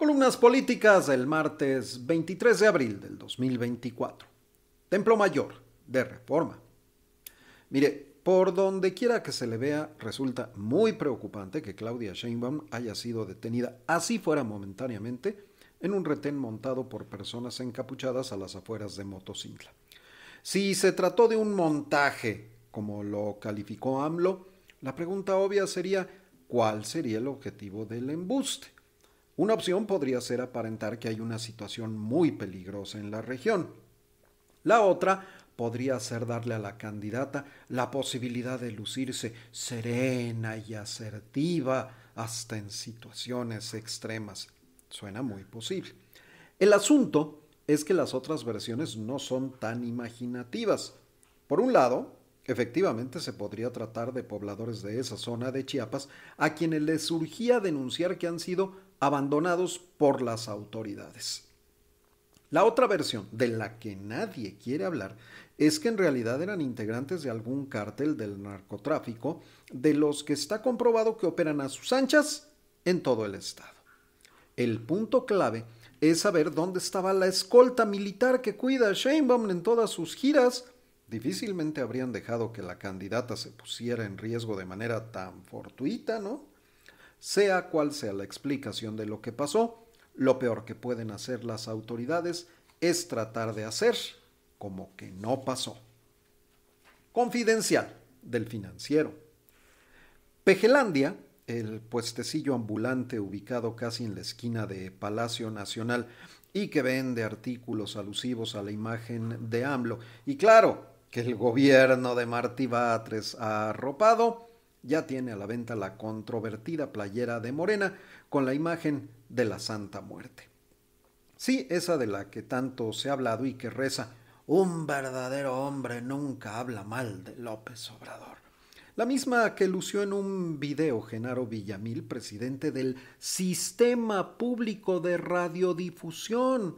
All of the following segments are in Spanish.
Columnas políticas del martes 23 de abril del 2024. Templo Mayor de Reforma. Mire, por donde quiera que se le vea, resulta muy preocupante que Claudia Sheinbaum haya sido detenida, así fuera momentáneamente, en un retén montado por personas encapuchadas a las afueras de Motocintla. Si se trató de un montaje, como lo calificó AMLO, la pregunta obvia sería ¿cuál sería el objetivo del embuste? Una opción podría ser aparentar que hay una situación muy peligrosa en la región. La otra podría ser darle a la candidata la posibilidad de lucirse serena y asertiva hasta en situaciones extremas. Suena muy posible. El asunto es que las otras versiones no son tan imaginativas. Por un lado, Efectivamente, se podría tratar de pobladores de esa zona de Chiapas a quienes les surgía denunciar que han sido abandonados por las autoridades. La otra versión, de la que nadie quiere hablar, es que en realidad eran integrantes de algún cártel del narcotráfico, de los que está comprobado que operan a sus anchas en todo el estado. El punto clave es saber dónde estaba la escolta militar que cuida a Sheinbaum en todas sus giras difícilmente habrían dejado que la candidata se pusiera en riesgo de manera tan fortuita, ¿no? Sea cual sea la explicación de lo que pasó, lo peor que pueden hacer las autoridades es tratar de hacer como que no pasó. Confidencial del financiero. Pejelandia, el puestecillo ambulante ubicado casi en la esquina de Palacio Nacional y que vende artículos alusivos a la imagen de AMLO. Y claro, que el gobierno de Martí Batres ha arropado, ya tiene a la venta la controvertida playera de Morena con la imagen de la Santa Muerte. Sí, esa de la que tanto se ha hablado y que reza, un verdadero hombre nunca habla mal de López Obrador. La misma que lució en un video Genaro Villamil, presidente del Sistema Público de Radiodifusión.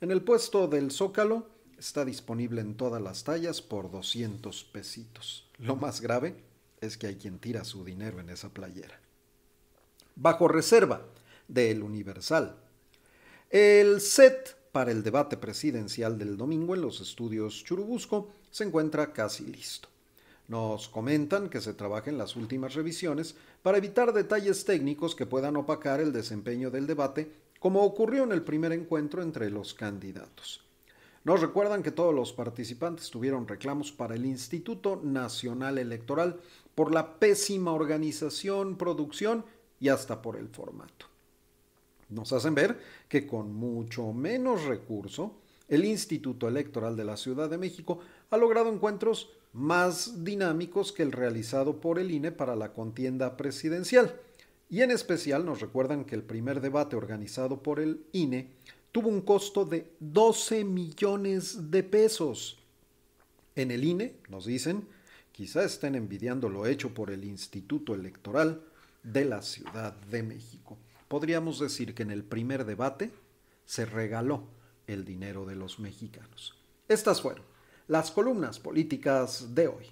En el puesto del Zócalo, Está disponible en todas las tallas por 200 pesitos. Lo más grave es que hay quien tira su dinero en esa playera. Bajo reserva del Universal. El set para el debate presidencial del domingo en los estudios Churubusco se encuentra casi listo. Nos comentan que se trabaja en las últimas revisiones para evitar detalles técnicos que puedan opacar el desempeño del debate, como ocurrió en el primer encuentro entre los candidatos. Nos recuerdan que todos los participantes tuvieron reclamos para el Instituto Nacional Electoral por la pésima organización, producción y hasta por el formato. Nos hacen ver que con mucho menos recurso, el Instituto Electoral de la Ciudad de México ha logrado encuentros más dinámicos que el realizado por el INE para la contienda presidencial. Y en especial nos recuerdan que el primer debate organizado por el INE tuvo un costo de 12 millones de pesos. En el INE, nos dicen, quizá estén envidiando lo hecho por el Instituto Electoral de la Ciudad de México. Podríamos decir que en el primer debate se regaló el dinero de los mexicanos. Estas fueron las columnas políticas de hoy.